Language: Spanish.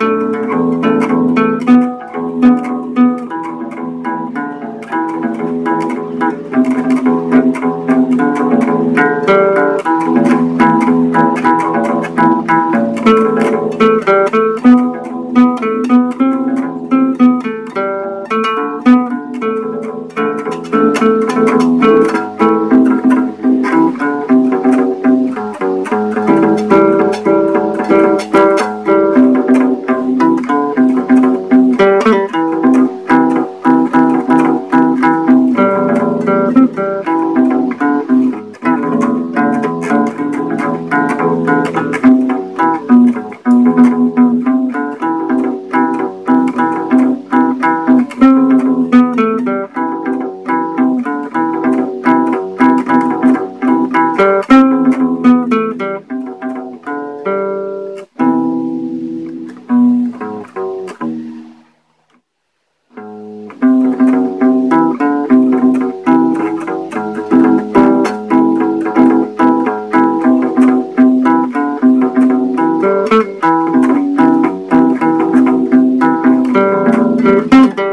thank you Thank